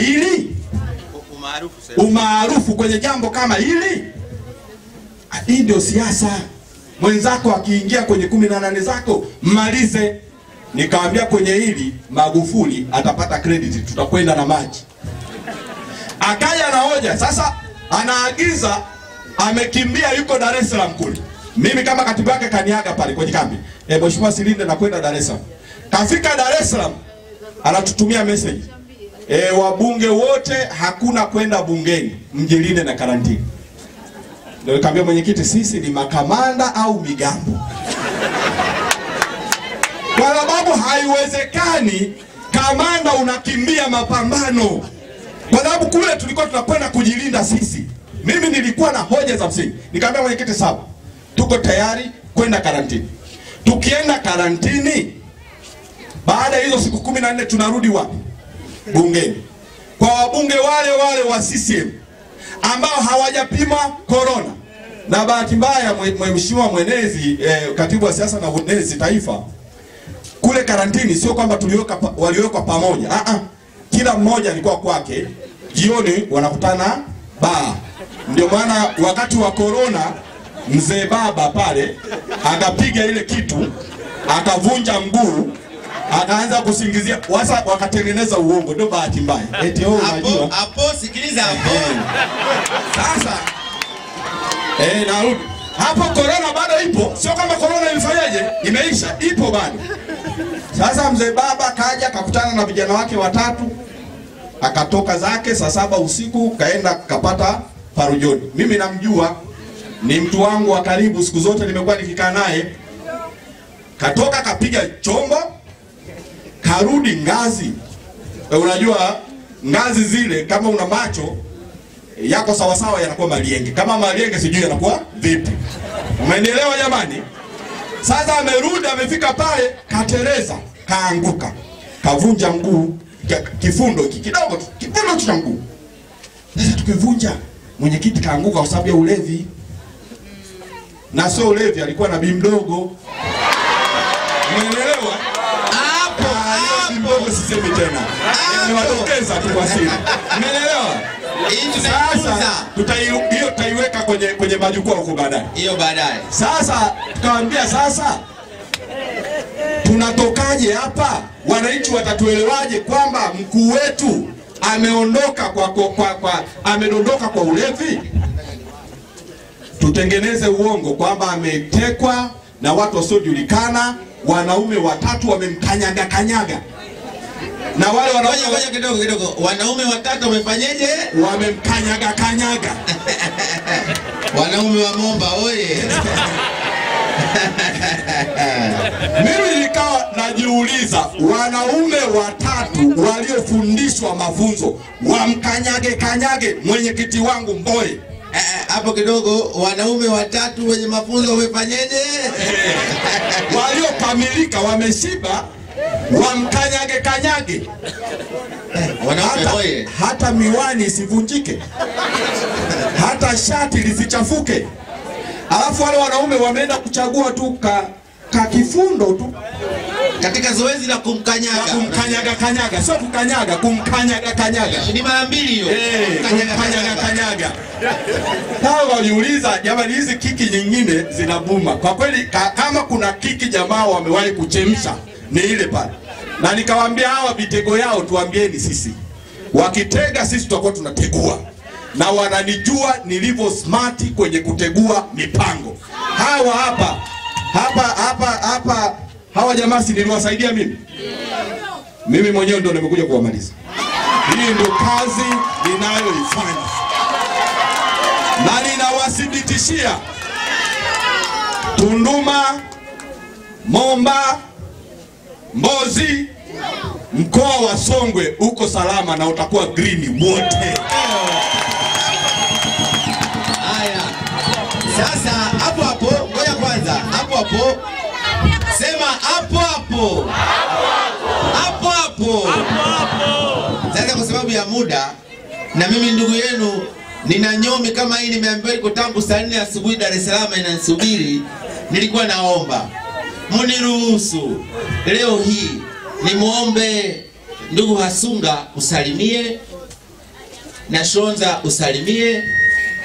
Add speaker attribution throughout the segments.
Speaker 1: ili
Speaker 2: Umaarufu
Speaker 1: kwenye jambo kama hili. Hii ndio siasa. Mwenzako akiingia kwenye kumi na nane zako mmalize. Nikamwambia kwenye hili Magufuli atapata credit, tutakwenda na maji. Akaja na hoja sasa, anaagiza amekimbia, yuko Dar es Salaam kule. Mimi kama katibu yake kaniaga pale kwenye kambi, eh, mheshimiwa Silinde, nakwenda Dar es Salaam. Kafika Dar es Salaam, anatutumia message E, wabunge wote hakuna kwenda bungeni, mjilinde na karantini. Ndio nikamwambia mwenyekiti, sisi ni makamanda au migambo? Kwa sababu haiwezekani kamanda unakimbia mapambano, kwa sababu kule tulikuwa tunakwenda kujilinda sisi. Mimi nilikuwa na hoja za msingi, nikamwambia mwenyekiti, sawa, tuko tayari kwenda karantini. Tukienda karantini, baada ya hizo siku kumi na nne tunarudi wapi? Bungeni kwa wabunge wale wale wa CCM ambao hawajapima korona Na bahati mbaya mheshimiwa mwenezi eh, katibu wa siasa na uenezi taifa, kule karantini sio kwamba tuliweka waliwekwa pamoja ah -ah. Kila mmoja alikuwa kwake, jioni wanakutana baa. Ndio maana wakati wa korona mzee baba pale akapiga ile kitu akavunja mguu akaanza kusingizia wasa, wakatengeneza uongo. Ndio bahati mbaya, eti wewe unajua
Speaker 2: hapo sikiliza hapo.
Speaker 1: Sasa eh, narudi hapo. Corona bado ipo, sio kama corona imefanyaje, imeisha, ipo bado. Sasa mzee baba kaja kakutana na vijana wake watatu, akatoka zake saa saba usiku kaenda kapata Farujoni. Mimi namjua, ni mtu wangu wa karibu, siku zote nimekuwa nikikaa naye. Katoka kapiga chombo, karudi ngazi. E, unajua ngazi zile kama una macho yako sawasawa yanakuwa malienge, kama malienge sijui yanakuwa vipi. Umenielewa jamani? Sasa amerudi amefika pale, katereza, kaanguka, kavunja mguu, kifundo hiki kidogo kifundo cha mguu. Sasa tukivunja, mwenyekiti kaanguka kwa sababu ya ulevi, na sio ulevi, alikuwa na bii mdogo. Umenielewa? Sisemi tena, nimewatokeza tu kwa siri.
Speaker 2: umeelewa?
Speaker 1: Sasa hiyo tutaiweka kwenye kwenye majukwaa huko baadaye.
Speaker 2: Hiyo baadaye.
Speaker 1: Sasa tukawaambia sasa, tunatokaje hapa? Wananchi watatuelewaje kwamba mkuu wetu ameondoka kwa, kwa, kwa, kwa amedondoka kwa ulevi? Tutengeneze uongo kwamba ametekwa na watu wasiojulikana, wanaume watatu wamemkanyaga kanyaga, na wale
Speaker 2: ngoja kidogo kidogo. Wanaume watatu wamefanyeje?
Speaker 1: wamemkanyaga kanyaga.
Speaker 2: Wanaume wa Momba oye.
Speaker 1: Mimi nikawa najiuliza, wanaume watatu waliofundishwa mafunzo wamkanyage kanyage mwenyekiti wangu Mboe
Speaker 2: Eh, eh, Hapo kidogo wanaume watatu wenye mafunzo wamefanyeje?
Speaker 1: waliokamilika wameshiba, wamkanyage kanyage, hata, hata miwani isivunjike, hata shati lisichafuke. Alafu wale wanaume wameenda kuchagua tu ka, ka kifundo tu
Speaker 2: Katika zoezi la kumkanyaga.
Speaker 1: kumkanyaga kanyaga, sio kukanyaga, kumkanyaga kanyaga.
Speaker 2: Ni mara mbili hiyo.
Speaker 1: Eh,
Speaker 2: Kanyaga,
Speaker 1: kanyaga
Speaker 2: kanyaga.
Speaker 1: kanyaga. Hao waliuliza jamani, hizi kiki nyingine zinabuma kwa kweli. Kama kuna kiki jamaa wamewahi kuchemsha ni ile pale, na nikawaambia hawa mitego yao tuambieni sisi, wakitega sisi tutakuwa tunategua, na wananijua nilivyo smart kwenye kutegua mipango. Hawa hapa hapa hapa hapa, hawa jamasi niliwasaidia mimi? Mimi mwenyewe ndio nimekuja kuwamaliza. Hii ndio kazi ninayoifanya, na ninawathibitishia. Tunduma, Momba, Mbozi, mkoa wa Songwe uko salama na utakuwa green wote.
Speaker 2: Haya. Sasa hapo hapo, ngoja kwanza. Hapo hapo. Sema hapo hapo. Hapo hapo. Sasa kwa sababu ya muda na mimi ndugu yenu nina nyomi kama hii nimeambiwa iko tangu saa nne asubuhi Dar es Salaam inanisubiri. Nilikuwa naomba muniruhusu leo hii nimwombe ndugu Hasunga usalimie na Shonza usalimie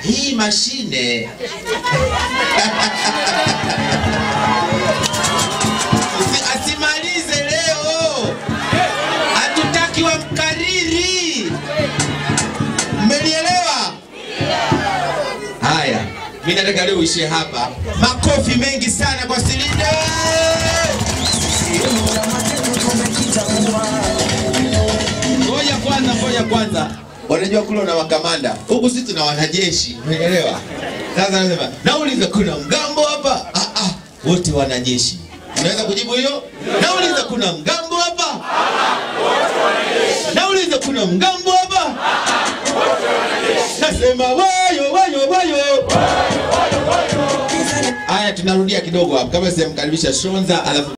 Speaker 2: hii mashine asimalize leo, hatutaki wamkariri. Mmenielewa? Haya, mimi nataka leo uishie hapa. Makofi mengi sana kwa Silinde. Ngoja kwanza, ngoja kwanza. Wanajua kule na makamanda, huku sisi tuna wanajeshi, umeelewa? Sasa nasema nauliza, kuna mgambo hapa? Ah, ah, wote wanajeshi. Unaweza kujibu hiyo? Nauliza, kuna mgambo hapa? Nauliza, kuna mgambo hapa? Nasema wayo wayo wayo. Haya, tunarudia kidogo hapo, kama sijamkaribisha Shonza alafu